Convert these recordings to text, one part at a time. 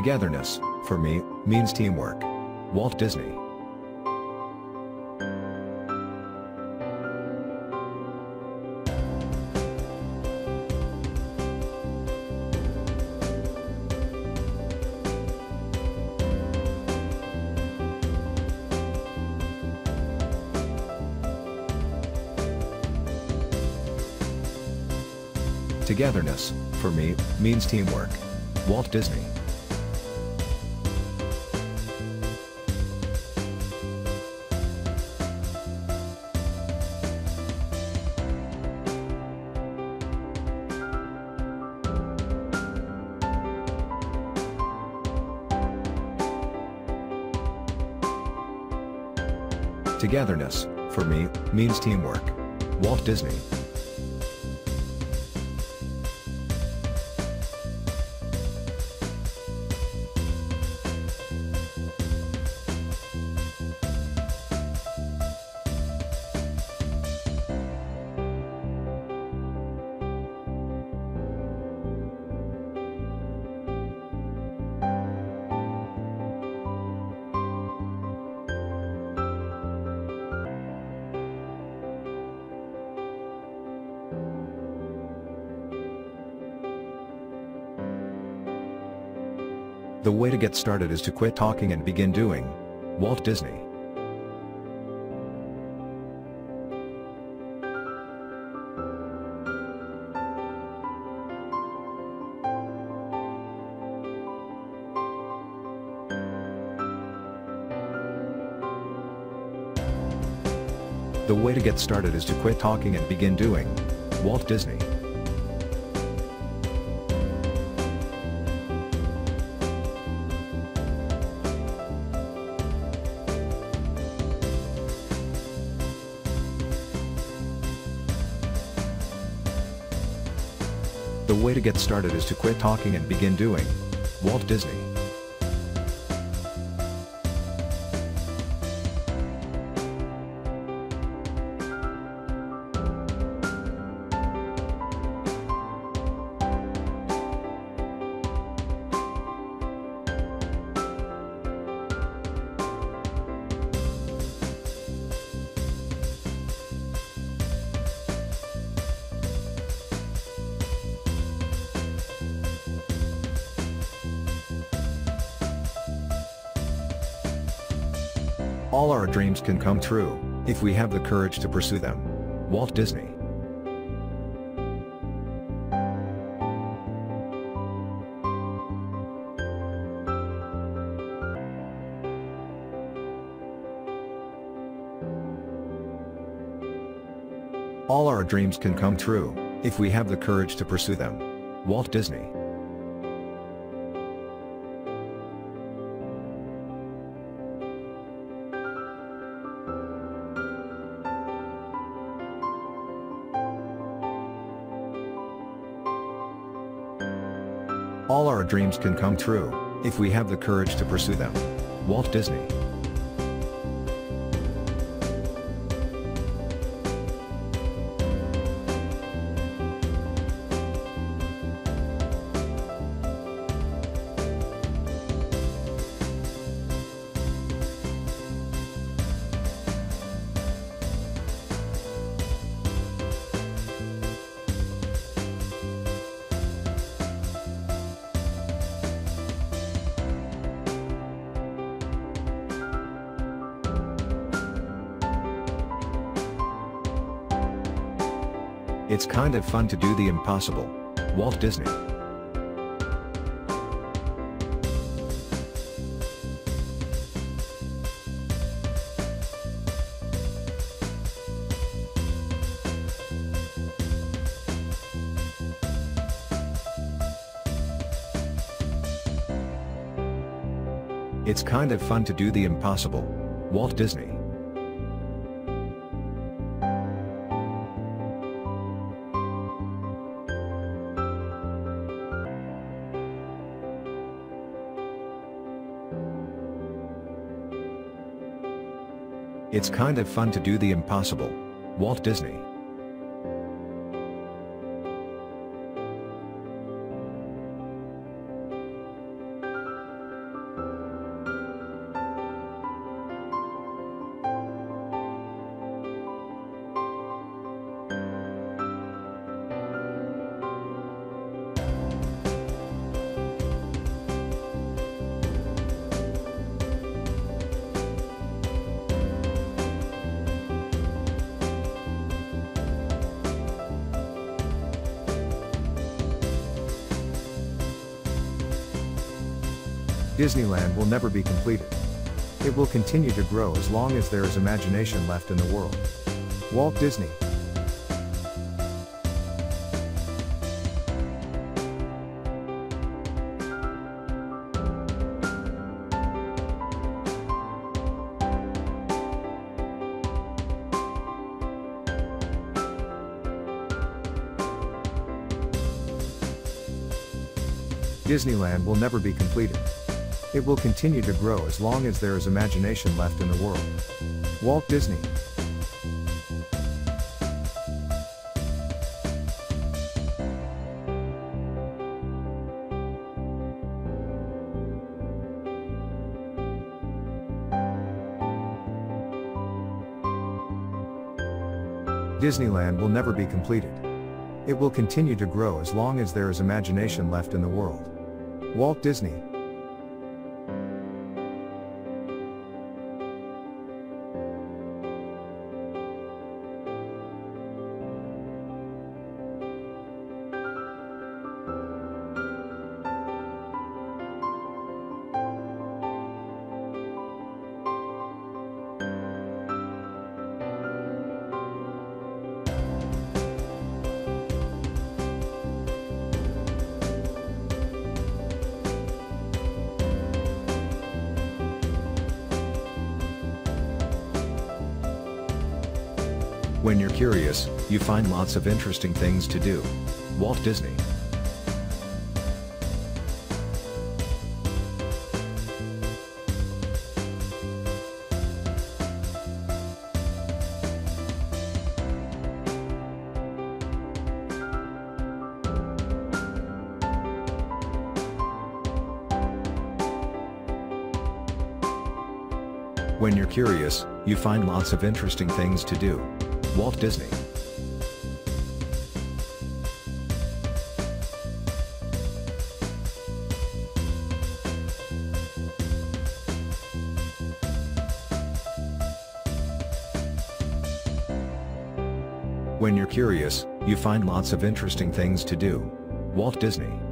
Togetherness, for me, means teamwork. Walt Disney. Togetherness, for me, means teamwork. Walt Disney. Togetherness, for me, means teamwork. Walt Disney. The way to get started is to quit talking and begin doing. Walt Disney. The way to get started is to quit talking and begin doing. Walt Disney. Way to get started is to quit talking and begin doing. Walt Disney. All our dreams can come true, if we have the courage to pursue them. Walt Disney. All our dreams can come true, if we have the courage to pursue them. Walt Disney. Dreams can come true, if we have the courage to pursue them. Walt Disney. It's kind of fun to do the impossible. Walt Disney. It's kind of fun to do the impossible. Walt Disney. It's kind of fun to do the impossible. Walt Disney. Disneyland will never be completed. It will continue to grow as long as there is imagination left in the world. Walt Disney. Disneyland will never be completed. It will continue to grow as long as there is imagination left in the world. Walt Disney. Disneyland will never be completed. It will continue to grow as long as there is imagination left in the world. Walt Disney. When you're curious, you find lots of interesting things to do. Walt Disney. When you're curious, you find lots of interesting things to do. Walt Disney. When you're curious, you find lots of interesting things to do. Walt Disney.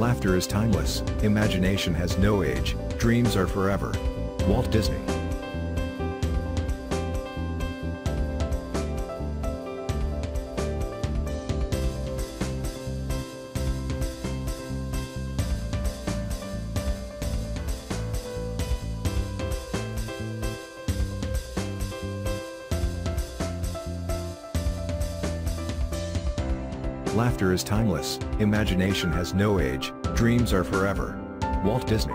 Laughter is timeless, imagination has no age, dreams are forever. Walt Disney. Laughter is timeless, imagination has no age, dreams are forever. Walt Disney.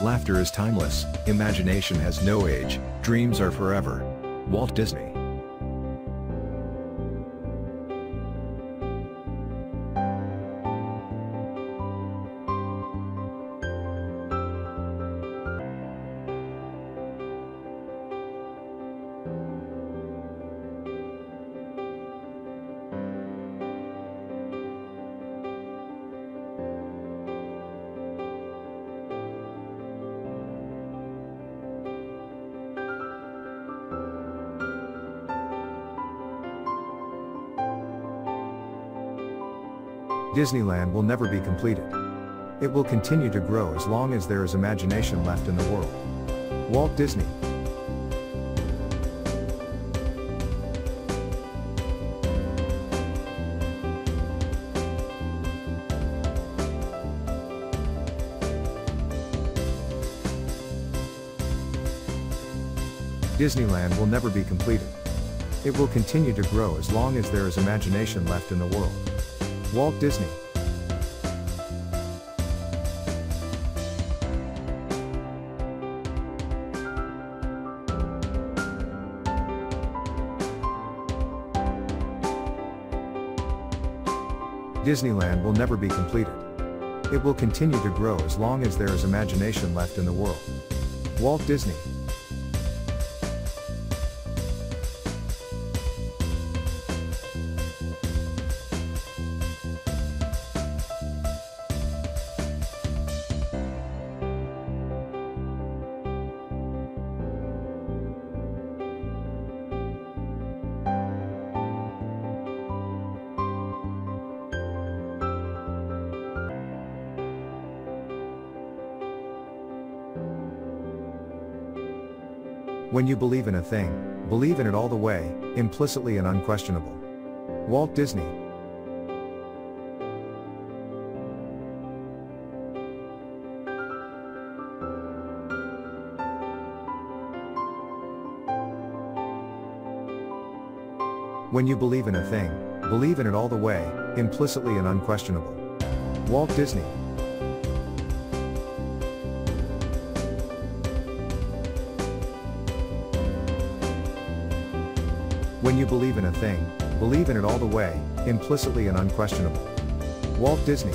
Laughter is timeless, imagination has no age, dreams are forever. Walt Disney. Disneyland will never be completed. It will continue to grow as long as there is imagination left in the world. Walt Disney. Disneyland will never be completed. It will continue to grow as long as there is imagination left in the world. Walt Disney. Disneyland will never be completed. It will continue to grow as long as there is imagination left in the world. Walt Disney. When you believe in a thing, believe in it all the way, implicitly and unquestionable. Walt Disney. When you believe in a thing, believe in it all the way, implicitly and unquestionable. Walt Disney. You believe in a thing, believe in it all the way, implicitly and unquestionable. Walt Disney.